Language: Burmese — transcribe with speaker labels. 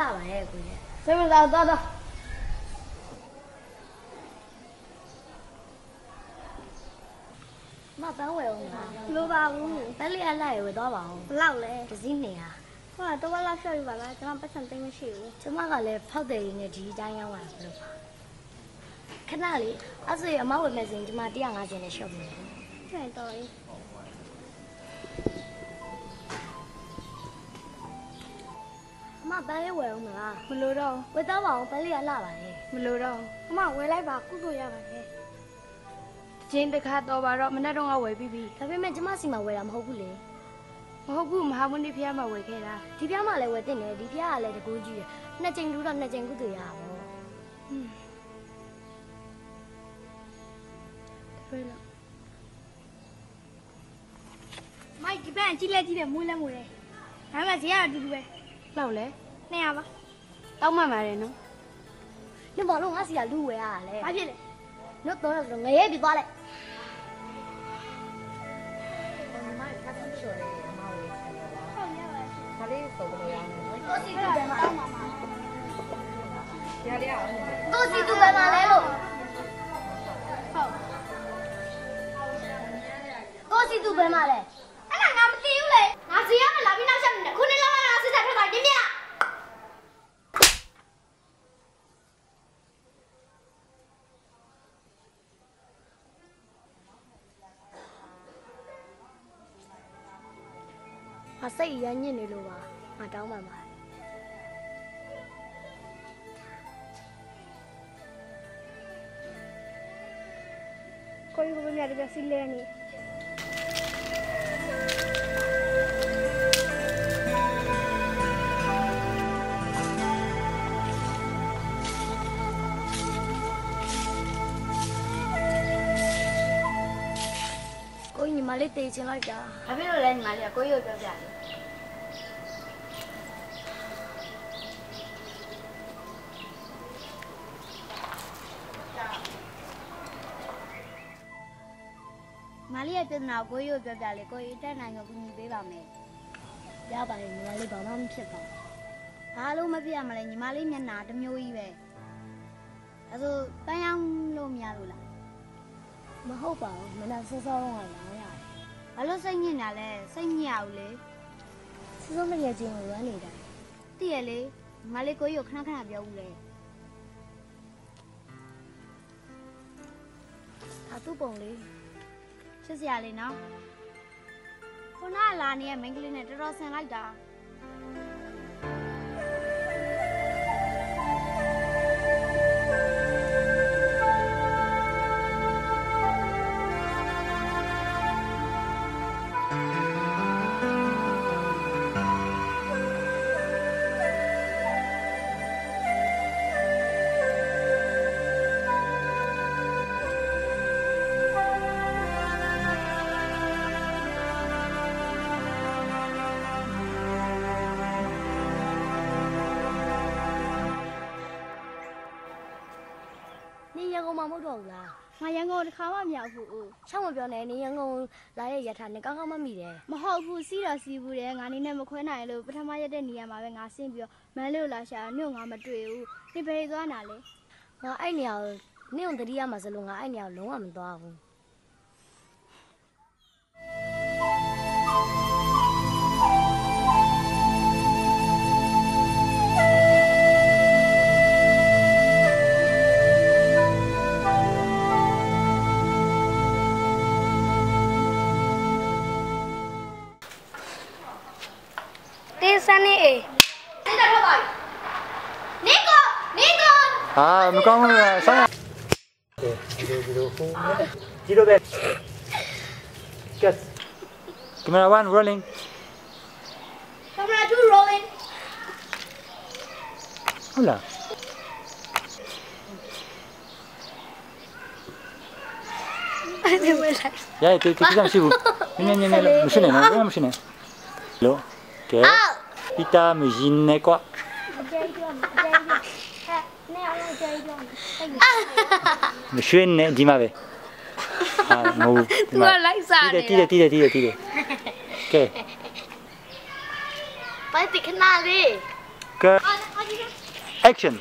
Speaker 1: လေးကလှပါရဲ့ကိုရဲ့
Speaker 2: စိတ်မသာတော့တော့
Speaker 1: မပန်းဝယ်အောင်လား
Speaker 2: လိုပါဘူး
Speaker 1: ပန်းလေးကလှရဝယ်သွားပါဦး
Speaker 2: ဘလောက်လဲ
Speaker 1: တစ်စီးနေဟာ
Speaker 2: ဟိုကတော့ဘလောက်ရှော့ယူပါလားကျွန်တော်ပတ်စံသိမ်းမရှိဘူး
Speaker 1: ကျမကလည်းဖောက်တယ်ရင်းနဲ့ဒီအတိုင်းရောက်လာဆိုလို့ပါခဏလေးအဲ့ဆိုရင်အမဝယ်မယ်ဆိုရင်ကျမ150နဲ့ရှော့မယ်
Speaker 2: ကျန်တော့ရေး
Speaker 1: အမပန်းလေးဝယ်အောင်မလား
Speaker 2: မလိုတော့
Speaker 1: ဝယ်သွားပါဦးပန်းလေးကလှပါရဲ့
Speaker 2: မလိုတော့အမဝယ်လိုက်ပါကုကုရပါတယ်ချင်းတစ်ခါတော့ပါတော့မနေ့တော့ကဝယ်ပြီးပြီ
Speaker 1: ဒါပေမဲ့ကျမစီမှာဝယ်တာမဟုတ်ဘူးလေ
Speaker 2: မဟုတ်ဘူးမဟာမုန်ဒီဖျားမှာဝယ်ခဲ့တာ
Speaker 1: ဒီပြားမှလည်းဝယ်တင်တယ်ဒီပြားကလည်းတကူးကြီးရယ်နှစ်ကြိမ်တူတော့နှစ်ကြိမ်ကုသိုလ်ရတာပေါ့
Speaker 2: တွေ့လို့မိုက်ဒီပန်းကြီးလက်ကြီးတယ်မွေးလဲမွေးတယ်ဒါမှဈေးကအတူတူပဲလောက်လဲ 200ပါတောက်မှန်ပါတယ်နော်
Speaker 1: ညမလို့ငါစီကလူဝယ်ရတာလေ
Speaker 2: ဘာဖြစ်လဲ
Speaker 1: ညတော့တော့ငရဲပြီးသွားလိုက်မမကတ်ချော်တယ်အမဝယ်
Speaker 2: ဟုတ်ရပါရှင်
Speaker 1: ဒါလေး
Speaker 2: ငါစိတ်
Speaker 1: ရမ်းညစ်နေလို့ပါငါတောင်းပန်ပါ
Speaker 2: ကိုကြီးကမြတ်တဲ့စီလဲနေ
Speaker 1: လေးတေးချင်လိုက်တာ
Speaker 2: ဘာဖြစ်လို့လဲညီမလေးကကိုကြီးကိုပြောပြတယ်မလေးရဲ့ပြဿနာကိုကိုကြီးကိုပြောပြလေကိုကြီးတက်နိုင်ကိုကူညီပေးပါမယ်
Speaker 1: ရပါတယ်ညီမလေးဘာမှမဖြစ်ပါဘူး။
Speaker 2: ဘာလို့မပြရမလဲညီမလေးမျက်နှာတစ်မျိုးကြီးပဲ။အဲဆိုပန်းရောင်းလို့မရလို့လား
Speaker 1: မဟုတ်ပါဘူးမနက်စောစောတော့ကလောင်းရတယ်။
Speaker 2: ဘာလို့စိတ်ညစ်ညာလဲစိတ်ညစ်ရဘူးလေ
Speaker 1: စောစောမရချင်းကိုရမ်းနေတာ။
Speaker 2: သိရလေညီမလေးကိုကြီးကိုခဏခဏပြောဦးလေ
Speaker 1: ဒါသူ့ပုံလေး။
Speaker 2: ချစ်စရာလေးနော်။ခုနကလာနေတဲ့မိန်းကလေးနဲ့တော်တော်ဆင်လိုက်တာ
Speaker 1: မှာမဟုတ်တော့ဘူးလား။
Speaker 2: ငါရန်ကုန်တစ်ခါမှမရောက်ဘူးဦး
Speaker 1: ချောင်းမပြောနဲ့နေရန်ကုန်လာရဲ့ရထားနဲ့ကောင်းကောင်းမမိတယ်။
Speaker 2: မဟုတ်ဘူးစီးတော့စီးဘူးတယ်ငါနေနဲ့မခွဲနိုင်လို့ပထမရက်တဲ့နေရာမှာပဲငါဆင်းပြီးတော့မန်းလေးကိုလာရှာညို့ငါမတွေ့ဘူး။ဒီဘယ်သွားနာလဲ
Speaker 1: ငါအဲ့နေရာကိုနင့်ကိုတတိယမှာစလို့ငါအဲ့နေရာကိုလုံးဝမသွားဘူး။
Speaker 2: တင်းစနေအေး။တင်းတော့ပါပြီ။နေကိုနေကို
Speaker 3: အာမကောင်းဘူးလားဆောင်းရဒီလိုဒီလိုဟိုဒီလိုပဲ Cut Camera 1 rolling
Speaker 2: Camera 2 rolling
Speaker 3: ဟုတ်လား
Speaker 1: အဲ့ဒီဝဲလိုက်
Speaker 3: ရရတေးတေးကြမရှိဘူးနည်းနည်း
Speaker 4: Hitta müzinne quoi. Şüenne dimave. No.
Speaker 2: Guarda Action.